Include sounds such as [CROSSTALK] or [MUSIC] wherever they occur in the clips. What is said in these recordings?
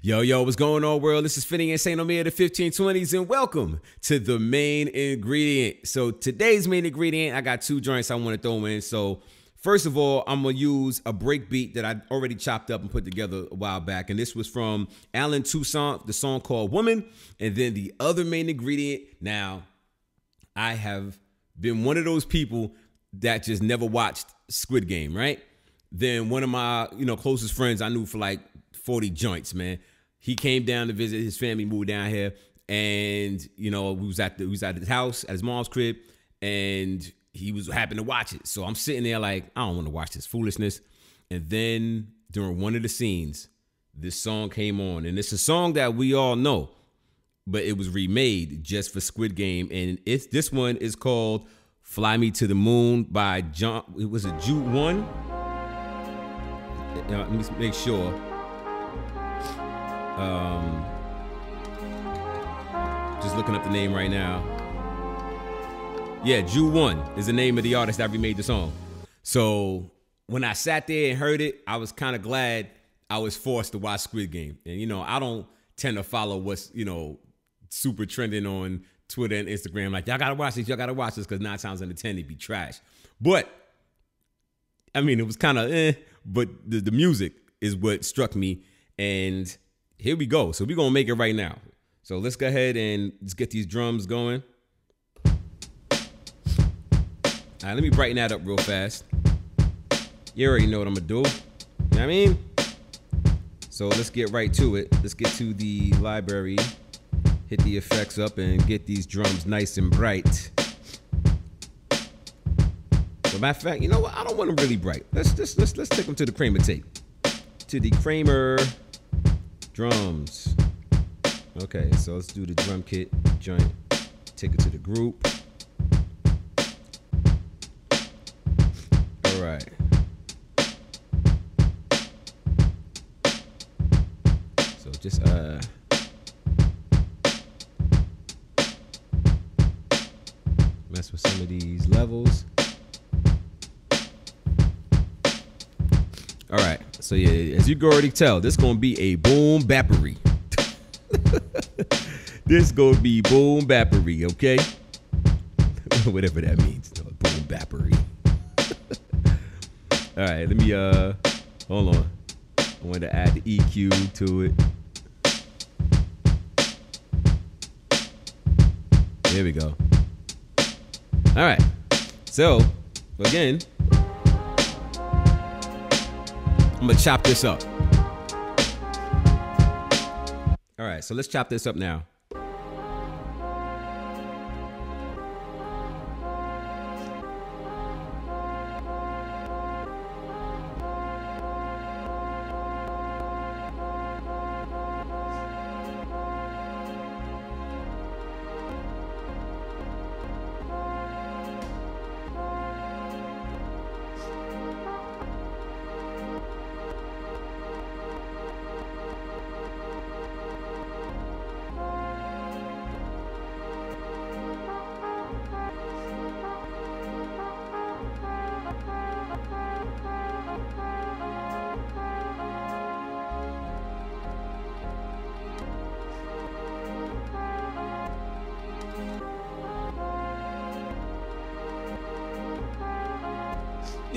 Yo, yo, what's going on, world? This is Finian St. Omer, the 1520s, and welcome to the main ingredient. So, today's main ingredient, I got two joints I want to throw in. So, first of all, I'm going to use a break beat that I already chopped up and put together a while back. And this was from Allen Toussaint, the song called Woman. And then the other main ingredient, now, I have been one of those people that just never watched Squid Game, right? Then one of my, you know, closest friends I knew for like 40 joints, man. He came down to visit his family, moved down here, and you know, we was at the we was at his house, at his mom's crib, and he was happy to watch it. So I'm sitting there like, I don't want to watch this foolishness. And then during one of the scenes, this song came on, and it's a song that we all know, but it was remade just for Squid Game, and it's this one is called "Fly Me to the Moon" by John. It was a Joo Won. Uh, let me make sure. Um, just looking up the name right now. Yeah, Joo Won is the name of the artist that remade the song. So when I sat there and heard it, I was kind of glad I was forced to watch Squid Game. And you know, I don't tend to follow what's you know super trending on Twitter and Instagram. Like y'all gotta watch this, y'all gotta watch this, because nine times out of ten it'd be trash. But I mean, it was kind of eh. But the, the music is what struck me, and here we go. So we're gonna make it right now. So let's go ahead and let's get these drums going. All right, let me brighten that up real fast. You already know what I'm gonna do. You know what I mean? So let's get right to it. Let's get to the library, hit the effects up, and get these drums nice and bright. But matter of fact, you know what? I don't want them really bright. Let's just let's let's take them to the Kramer tape. To the Kramer drums. Okay, so let's do the drum kit joint. Take it to the group. All right. So just uh mess with some of these levels. All right. So yeah, as you can already tell, this gonna be a boom bappery. [LAUGHS] this gonna be boom bappery, okay? [LAUGHS] Whatever that means. No, boom bappery. [LAUGHS] All right, let me uh hold on. I want to add the EQ to it. There we go. All right. So, again, I'm gonna chop this up. All right, so let's chop this up now.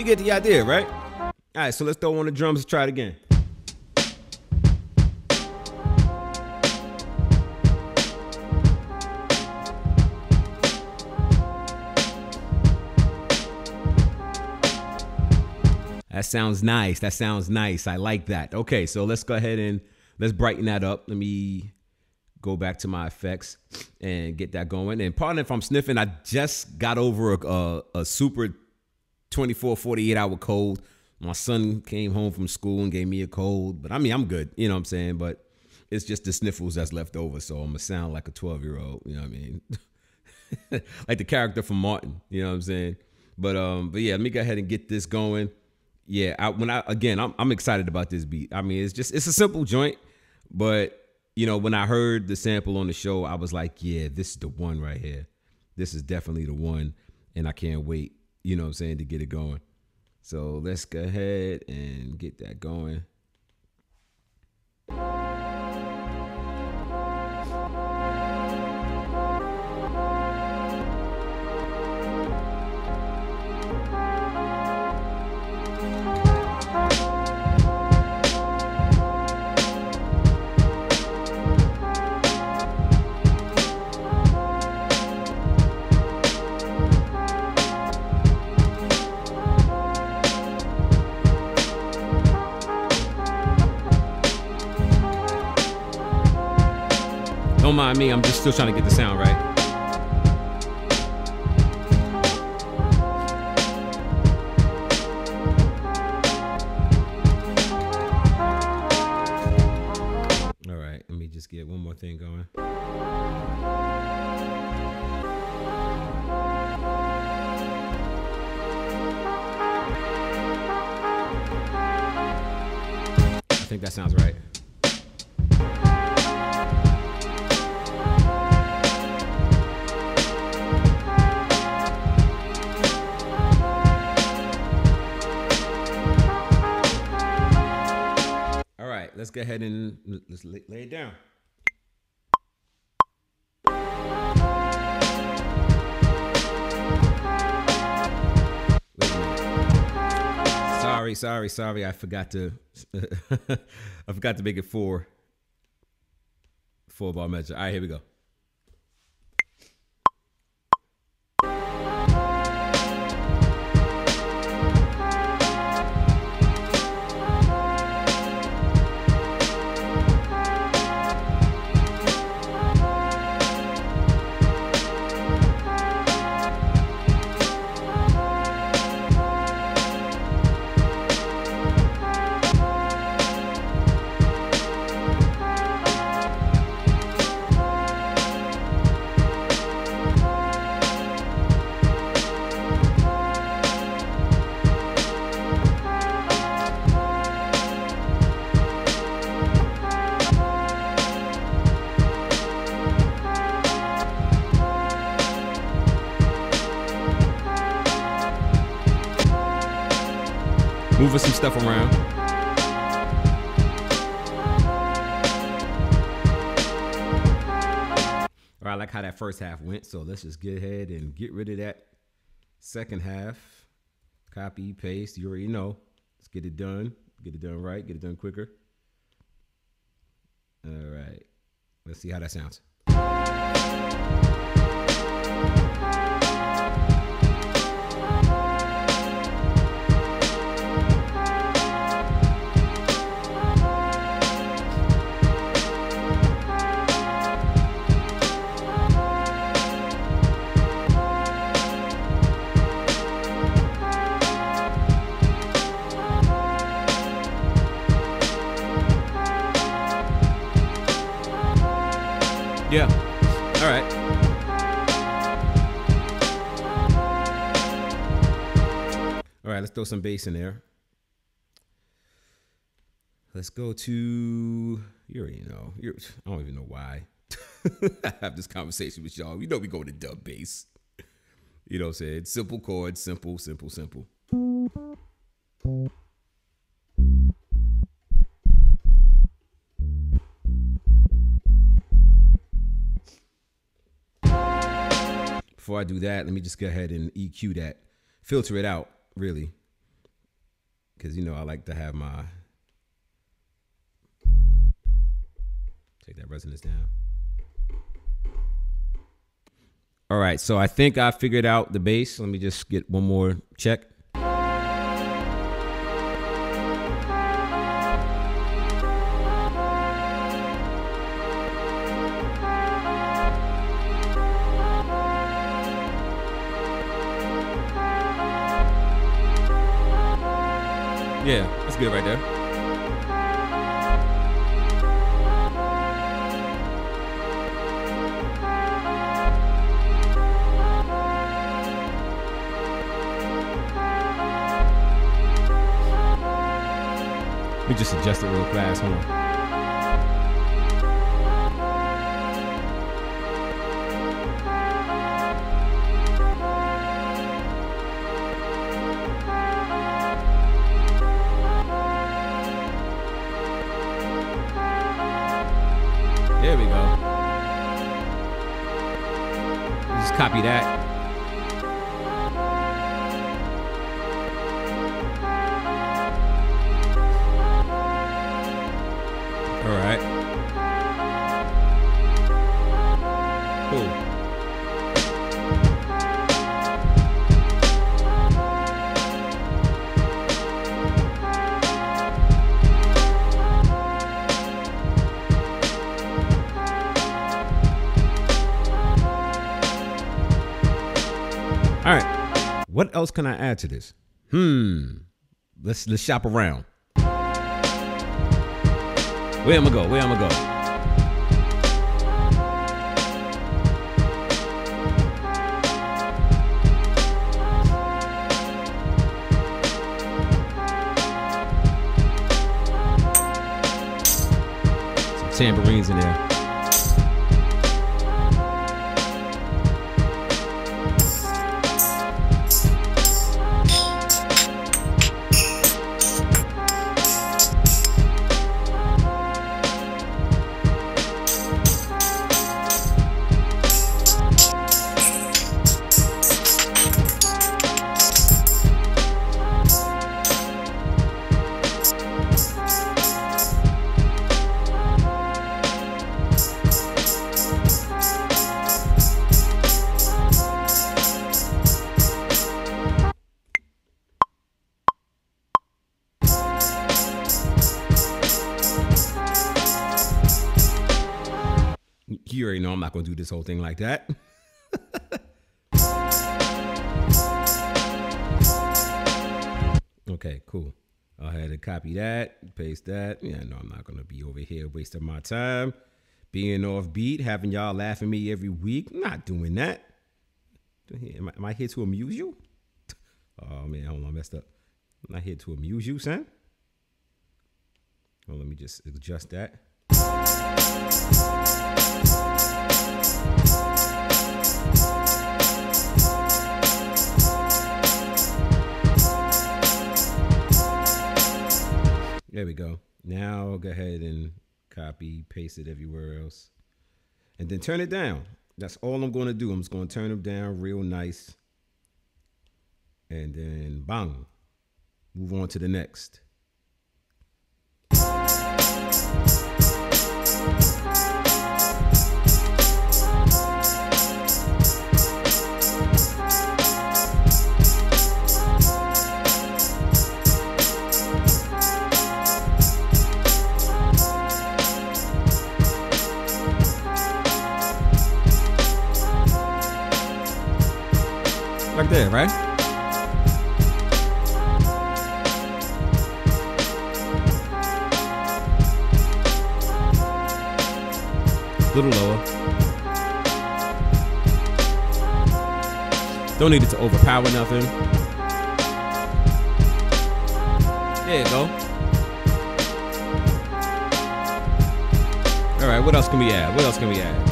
You get the idea, right? All right, so let's throw on the drums and try it again. That sounds nice. That sounds nice. I like that. Okay, so let's go ahead and let's brighten that up. Let me go back to my effects and get that going. And pardon if I'm sniffing. I just got over a, a, a super 24, 48 hour cold. My son came home from school and gave me a cold, but I mean, I'm good. You know what I'm saying? But it's just the sniffles that's left over. So I'm going to sound like a 12 year old. You know what I mean? [LAUGHS] like the character from Martin. You know what I'm saying? But um, but yeah, let me go ahead and get this going yeah, I, when I again, I'm, I'm excited about this beat. I mean, it's just it's a simple joint, but you know, when I heard the sample on the show, I was like, yeah, this is the one right here. This is definitely the one, and I can't wait. You know, what I'm saying to get it going. So let's go ahead and get that going. Don't mind me, I'm just still trying to get the sound right. Right, let's go ahead and let's lay, it down. Sorry, sorry, sorry. I forgot to. [LAUGHS] I forgot to make it four. Four bar measure. All right, here we go. Moving some stuff around. All right, I like how that first half went. So let's just get ahead and get rid of that second half. Copy, paste. You already know. Let's get it done. Get it done right. Get it done quicker. All right. Let's see how that sounds. All right, let's throw some bass in there. Let's go to you already know. I don't even know why [LAUGHS] I have this conversation with y'all. You know we go to dub bass. You know what I'm saying? Simple chords, simple, simple, simple. Before I do that, let me just go ahead and EQ that, filter it out, really. Because, you know, I like to have my. Take that resonance down. All right, so I think I figured out the bass. Let me just get one more check. Good right there. Let me just adjust it real fast. Hold on. What else can I add to this? Hmm. Let's let's shop around. Where am I go? Where am I go? tambourines in there. Not going to do this whole thing like that. [LAUGHS] okay, cool. I had to copy that, paste that. Yeah, no, I'm not going to be over here wasting my time being off beat, having y'all laughing at me every week. Not doing that. Am I, am I here to amuse you? [LAUGHS] Oh man, hold on, I messed up. I'm not here to amuse you, son. Well, let me just adjust that. There we go. Now go ahead and copy, paste it everywhere else. And then turn it down. That's all I'm going to do. I'm just going to turn them down real nice. And then bang. Move on to the next. Like that, right? Little lower. Don't need it to overpower nothing. There you go. All right, what else can we add? What else can we add?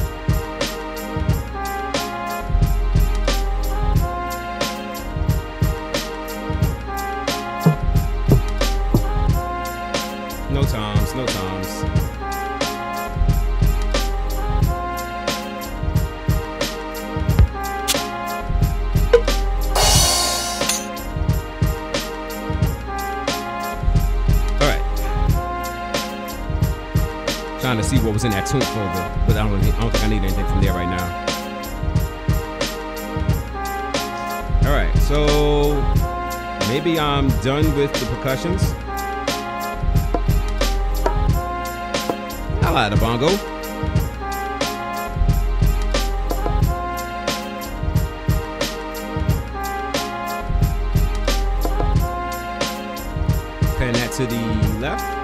See what was in that tune folder, but I don't, I don't think I need anything from there right now. All right, so maybe I'm done with the percussions. I like the bongo. Pan that to the left.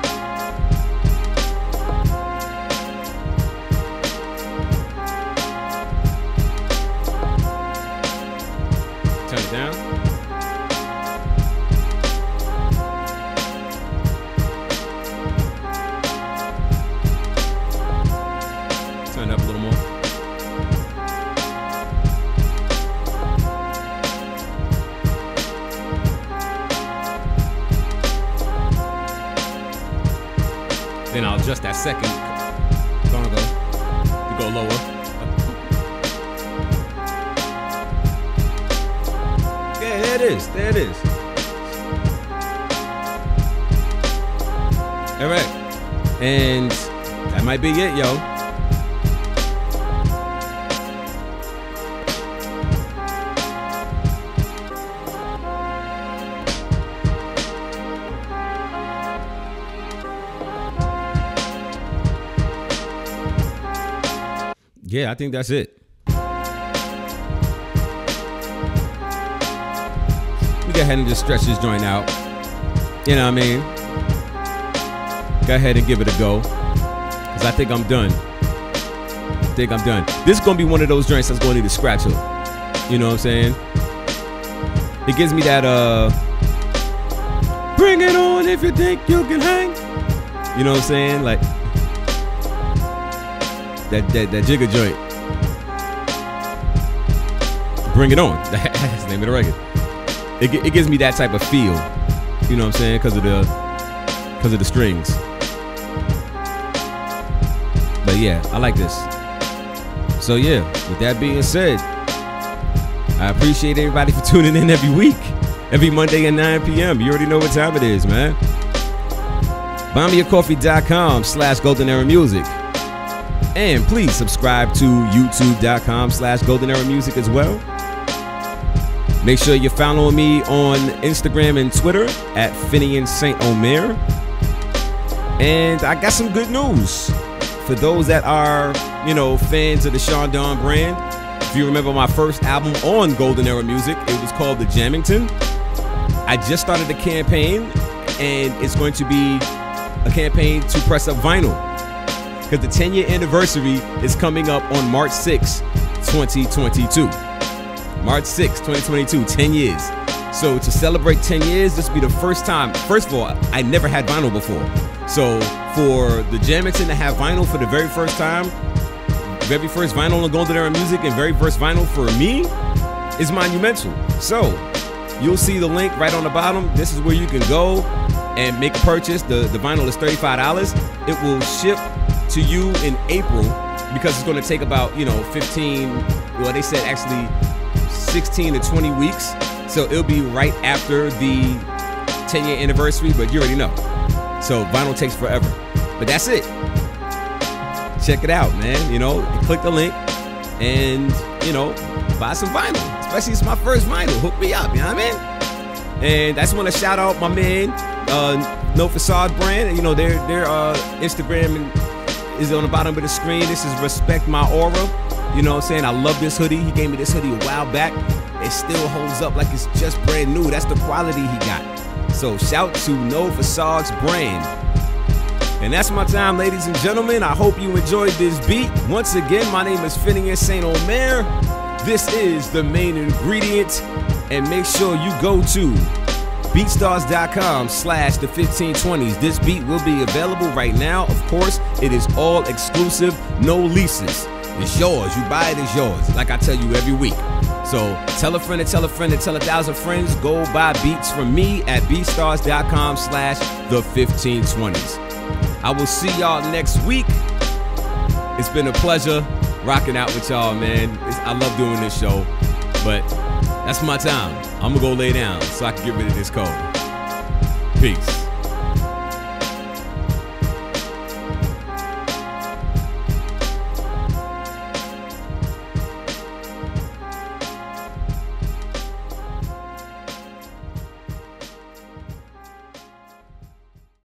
That second bongo to go lower. Yeah, there it is. There it is. All right. And that might be it, yo. Yeah, I think that's it. We go ahead and just stretch this joint out. You know what I mean? Go ahead and give it a go. Cause I think I'm done. I think I'm done. This is gonna be one of those joints that's gonna need a scratch hook. You know what I'm saying? It gives me that uh Bring it on if you think you can hang. You know what I'm saying? Like that that, that Jigga joint. Bring it on. [LAUGHS] That's the name of the record. It, it gives me that type of feel. You know what I'm saying? Because of the because of the strings. But yeah, I like this. So yeah, with that being said, I appreciate everybody for [LAUGHS] tuning in every week, every Monday at 9 p.m. You already know what time it is, man. BuyMeACoffee.com slash Golden Era Music. And please subscribe to YouTube.com slash Golden Era Music as well. Make sure you're following me on Instagram and Twitter at Finian St. Omer. And I got some good news for those that are, you know, fans of the Sean Don brand. If you remember my first album on Golden Era Music, it was called The Jamington. I just started a campaign, and it's going to be a campaign to press up vinyl because the 10 year anniversary is coming up on March 6, 2022. March 6, 2022, 10 years. So to celebrate 10 years, this will be the first time. First of all, I never had vinyl before. So for the Jamington to have vinyl for the very first time, very first vinyl on Golden Era Music and very first vinyl for me is monumental. So you'll see the link right on the bottom. This is where you can go and make a purchase. The, the vinyl is $35. It will ship to you in April because it's going to take about, you know, 15, well, they said actually 16 to 20 weeks. So it'll be right after the 10 year anniversary, but you already know. So vinyl takes forever. But that's it. Check it out, man. You know, click the link and, you know, buy some vinyl. Especially it's my first vinyl. Hook me up, you know what I mean? And I just want to shout out my man, uh, No Facade brand. You know, their their uh, Instagram is on the bottom of the screen. This is Respect My Aura. You know what I'm saying? I love this hoodie. He gave me this hoodie a while back. It still holds up like it's just brand new. That's the quality he got. So shout to No Facades brand. And that's my time, ladies and gentlemen. I hope you enjoyed this beat. Once again, my name is Finian St. Omer. This is the main ingredient. And make sure you go to beatstars.com slash the 1520s. This beat will be available right now. Of course, it is all exclusive, no leases. It's yours. You buy it, it's yours. Like I tell you every week. So tell a friend to tell a friend to tell a thousand friends. Go buy beats from me at beatstars.com slash the 1520s. I will see y'all next week. It's been a pleasure rocking out with y'all, man. It's, I love doing this show, but that's my time. I'm gonna go lay down so I can get rid of this cold. Peace.